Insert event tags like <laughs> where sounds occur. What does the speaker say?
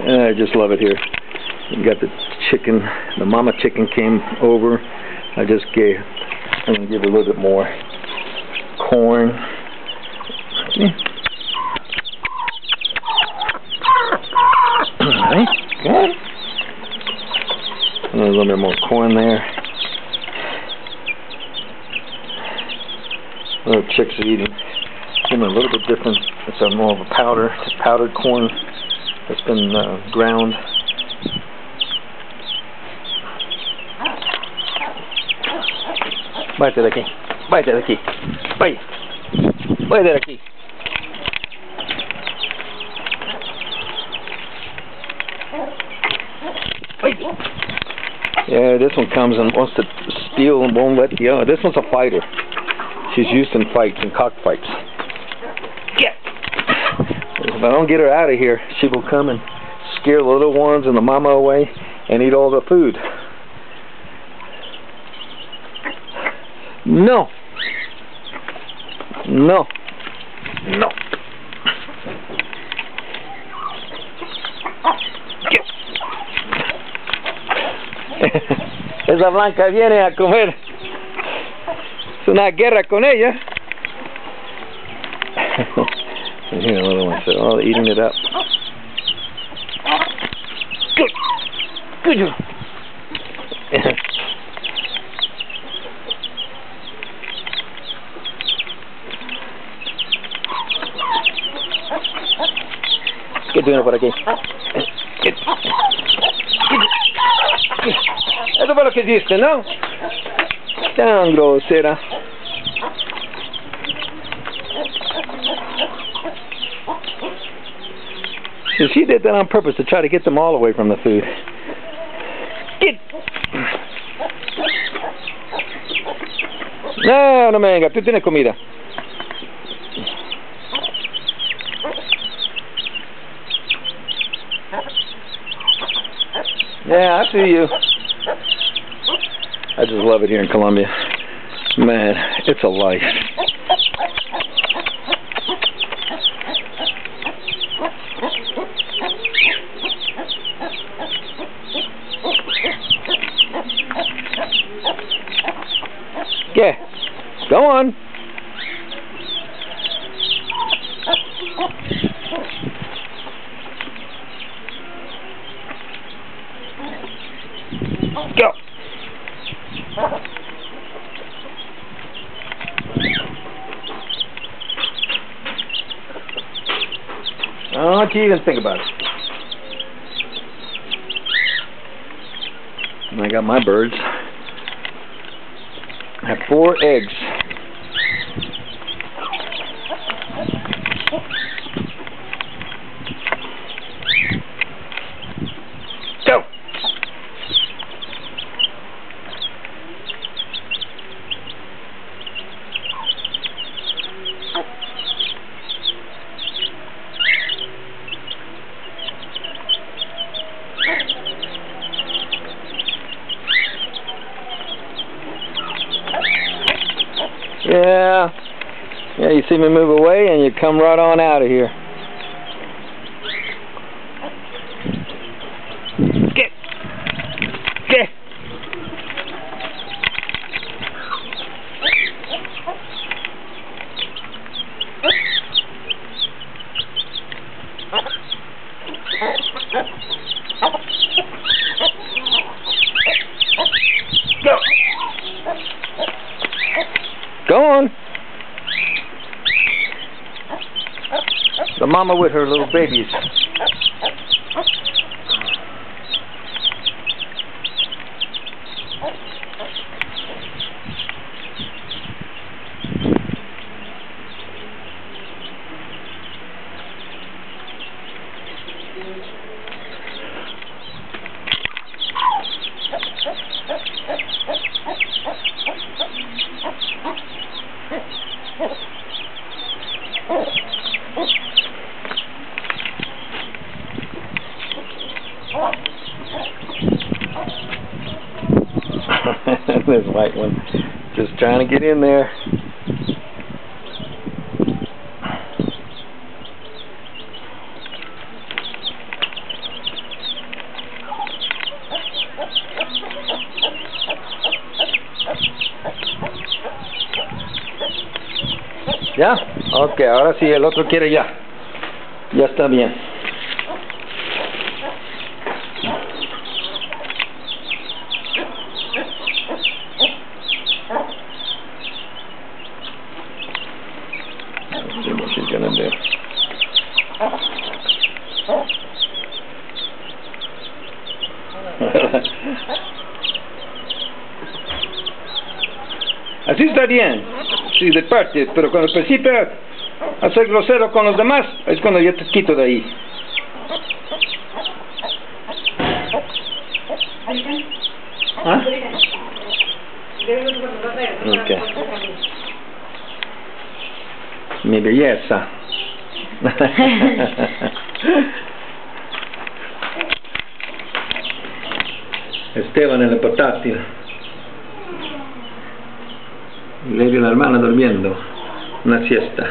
I just love it here. Got the chicken, the mama chicken came over. I just gave, I'm gonna give a little bit more corn. Yeah. Alright. And a little bit more corn there. Little chicks are eating. Them a little bit different. It's a more of a powder, powdered corn that's been uh, ground. Váyate de aquí. Vaya. Váyate de aquí. Yeah, this one comes and wants to steal and won't let the other. This one's a fighter. She's used in fights and cockfights. I don't get her out of here, she will come and scare the little ones and the mama away and eat all the food. No. No. No. <laughs> Esa blanca viene a comer. Es una guerra con ella. <laughs> Here, another one. So, oh, eating it up. Good. Good job. ¿Qué tiene por aquí? Eso fue lo que hiciste, ¿no? Tan grosera. So she did that on purpose to try to get them all away from the food. Get. No, no me venga, tú tienes comida. Yeah, I see you. I just love it here in Colombia. Man, it's a life. Yeah, go on. Go. Oh, Don't you even think about it. And I got my birds. Have four eggs. Go! Yeah. Yeah, you see me move away and you come right on out of here. Get. Get. Go. Go on. The mama with her little babies. <laughs> this white one just trying to get in there. Yeah. Ok, ahora sí, el otro quiere ya. Ya está bien. Así está bien, sí, de parte, pero cuando principio a ser grosero con los demás, es cuando yo te quito de ahí. ¿Ah? Ok. Mi belleza. <laughs> Esteban en el portátil. Levi la hermana durmiendo. Una siesta.